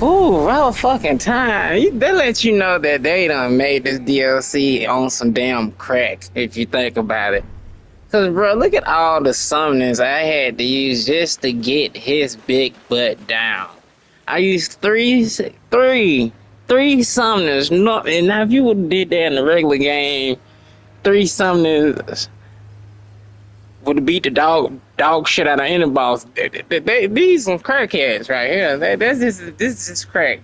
Ooh, well fucking time. They let you know that they done made this DLC on some damn crack, if you think about it. Cause bro, look at all the summoners I had to use just to get his big butt down. I used three, three, three summoners. No, and now if you would did that in the regular game, three summoners would beat the dog dog shit out of any boss. They, they, they, these some crackheads right here. They, this is this is crack.